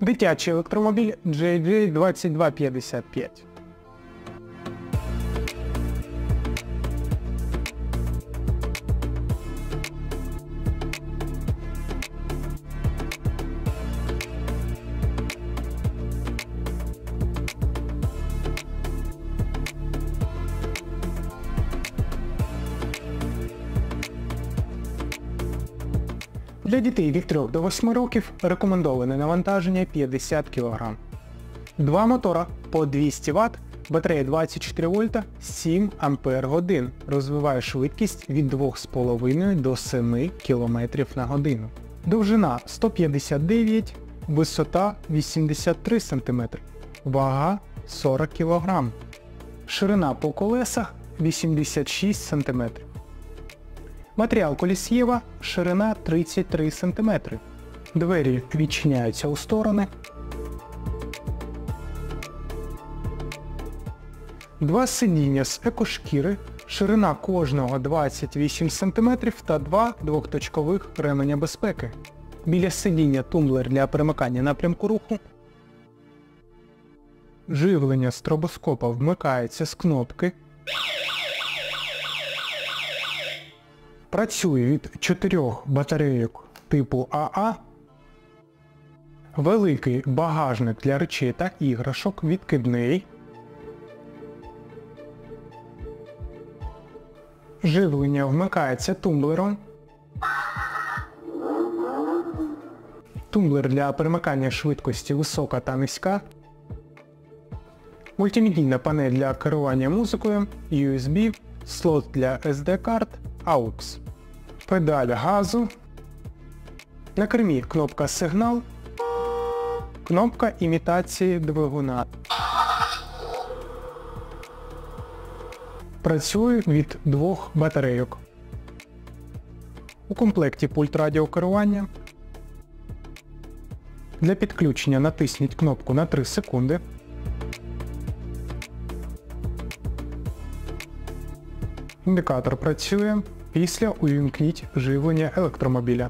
Дитячий електромобіль JJ2255. Для дітей від 3 до 8 років рекомендоване навантаження 50 кг. Два мотора по 200 Вт, батарея 24 вольта, 7 Ампер годин. Розвиває швидкість від 2,5 до 7 км на годину. Довжина 159, висота 83 см, вага 40 кг. Ширина по колесах 86 см. Матеріал колісєва, ширина 33 см. Двері відчиняються у сторони. Два сидіння з екошкіри, ширина кожного 28 см та два двохточкових ременя безпеки. Біля сидіння тумблер для перемикання напрямку руху. Живлення стробоскопа вмикається з кнопки. Працює від чотирьох батарейок типу АА. Великий багажник для речей та іграшок відкидний. Живлення вмикається тумблером. Тумблер для перемикання швидкості висока та низька. Мультимедійна панель для керування музикою, USB, слот для SD карт, AUX. Педаль газу. На кермі кнопка сигнал. Кнопка імітації двигуна. Працює від двох батарейок. У комплекті пульт радіокерування. Для підключення натисніть кнопку на 3 секунди. Індикатор працює. Після увімкніть живлення електромобіля.